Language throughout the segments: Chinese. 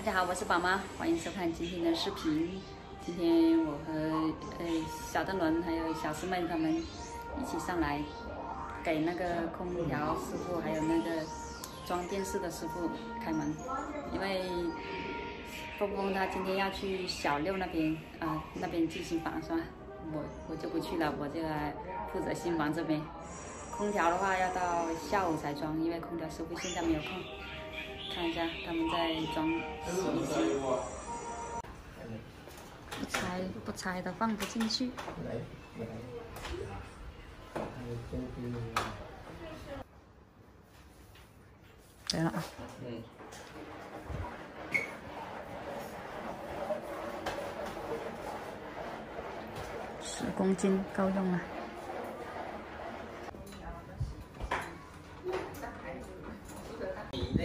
大家好，我是宝妈，欢迎收看今天的视频。今天我和呃小邓伦还有小师妹他们一起上来，给那个空调师傅还有那个装电视的师傅开门，因为峰峰他今天要去小六那边啊、那边进新房是吧？我我就不去了，我就来负责新房这边。空调的话要到下午才装，因为空调师傅现在没有空。他们在装洗衣机，不拆不拆的放不进去。对了啊，嗯，十公斤够用了。你呢？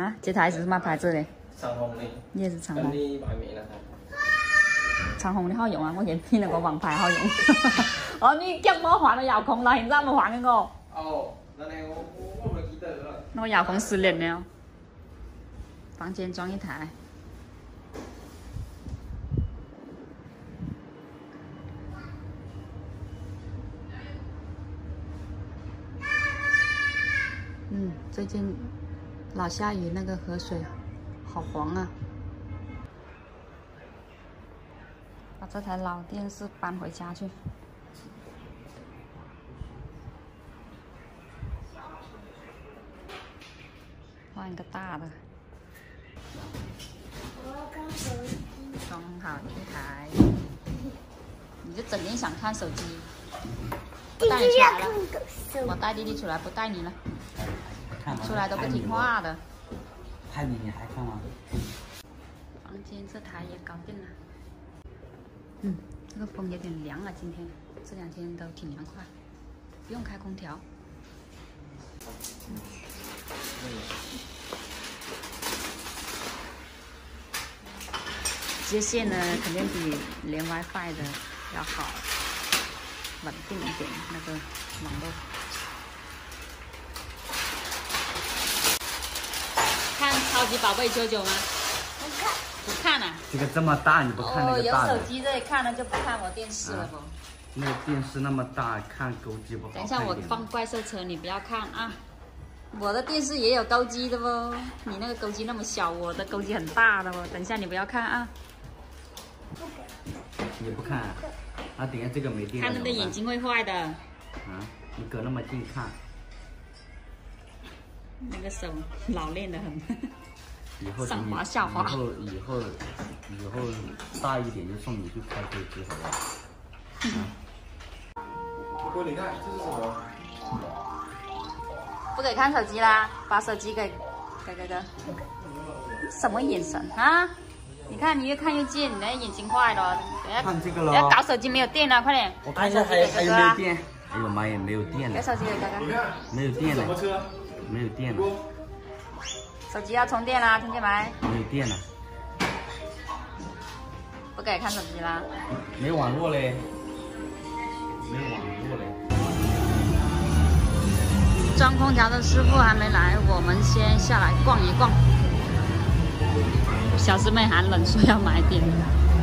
啊，这台是什么牌子的？长虹的？你也是长虹。跟你買未啦？長虹的好用啊，我嫌偏那個王牌好用。哦，你叫我換了遙控了，你怎麼換給我？哦，那你我我我唔記得了。那我遙控失联了。房間裝一台。嗯，最近老下雨，那个河水好黄啊。把这台老电视搬回家去。换一个大的。装好一台，你就整天想看手机，不带你出来了。我带弟弟出来，不带你了，看完出来都不听话的。拍你你还看吗？房间这台也搞定了。嗯，这个风有点凉啊，今天这两天都挺凉快，不用开空调。接线呢，肯定比连 WiFi 的要好，稳定一点那个网络。看超级宝贝九九吗？不看不看啊。这个这么大你不看那哦，有个大的？手机这里看了就不看我电视了不？那个电视那么大，看勾机不好等一下我放怪兽车，你不要看啊。我的电视也有钩机的不？你那个钩机那么小，我的钩机很大的不？等一下你不要看啊，你不看啊？啊，等一下这个没电了看着的怎么办眼睛会坏的。啊！你隔那么近看，那个手老练的很。上滑下滑以后以后以后大一点就送你去开飞机，好不好？不，你看这是什么？不给看手机啦，把手机给给给给。什么眼神啊？你看你越看越近，你的眼睛坏了。等下看这个等下咯搞手机没有电了，快点。我看一下还有还有没有电？哎呦妈呀，没有电了，给手机给哥哥。没有电了，什么车？没有电了，手机要充电啦，听见没？没有电了，不给看手机啦。没网络嘞，没网络嘞。装空调的师傅还没来，我们先下来逛一逛。小师妹寒冷，说要买点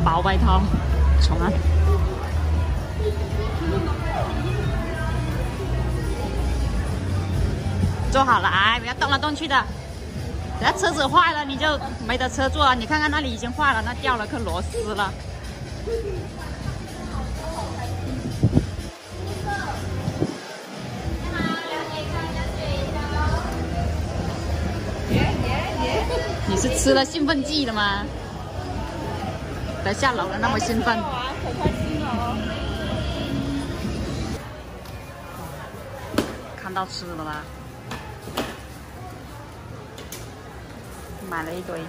薄外套穿。坐好了，哎，不要动来动去的。等下车子坏了，你就没得车坐了。你看看那里已经坏了，那掉了颗螺丝了。你是吃了兴奋剂了吗？等下楼了那么兴奋。看到吃的啦，买了一堆。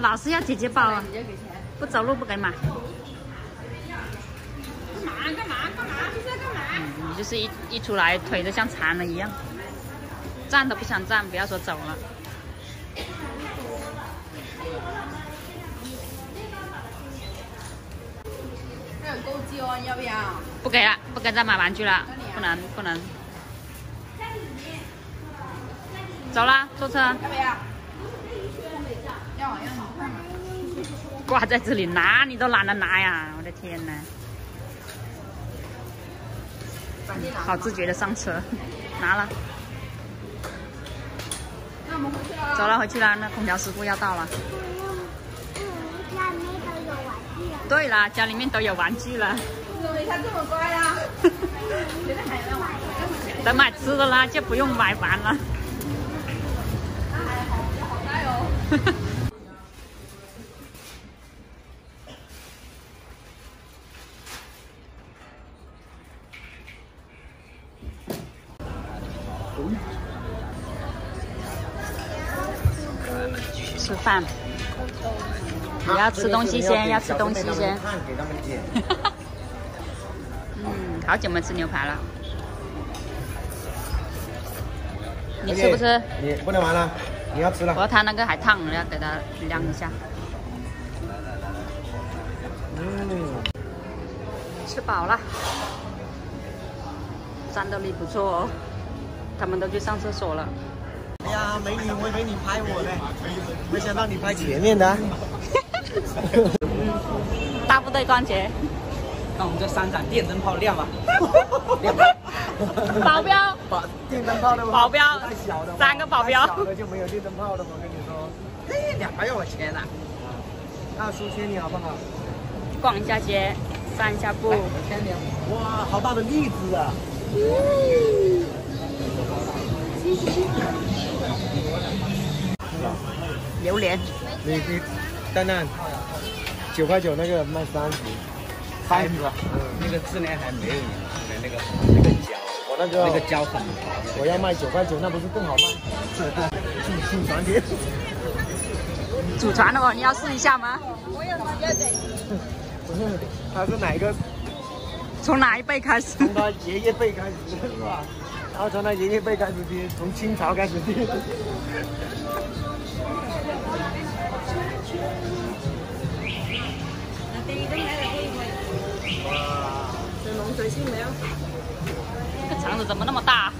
老是要姐姐抱啊，不走路不给买。干嘛干嘛干嘛？这是在干嘛？你就是一一出来腿都像残了一样，站都不想站，不要说走了。还有钩机哦，你要不要？不给了，不给再买玩具了，不能不能。走啦，坐车。要不要？要啊要你看嘛。挂在这里拿你都懒得拿呀！我的天呐，好自觉的上车，拿了，那我们回去了。走了回去了。那空调师傅要到了。对啦，家里面都有玩具了。怎么他这么乖呀？现在还有玩具？等买吃的啦，就不用买玩了。那还好，好呆哦。吃饭，你要吃东西先，要吃东西先。嗯，好久没吃牛排了。你吃不吃？你不能玩了，你要吃了。我它那个还烫，要给它晾一下。嗯，吃饱了，战斗力不错哦。他们都去上厕所了。哎呀，美女，我以为你拍我呢，没想到你拍前面的。大部队关节，那我们这三盏电灯泡亮吧。保镖，保电灯泡的？保镖太小的，三个保镖太小的就没有电灯泡的，我跟你说。嘿，两百要我钱了。大叔牵你好不好？逛一下街，散一下步。我牵你。哇，好大的栗子啊！榴莲，你你蛋蛋九块九那个卖三十，三十嗯。那个质量还没有你们那个那个胶，我那个那个胶粉。我要卖九块九，那不是更好卖？祖祖传的，祖传的哦，你要试一下吗？不是，他是哪一个？从哪一辈开始？从他爷爷辈开始是吧？然后从他爷爷辈开始贴，从清朝开始贴。这肠子怎么那么大？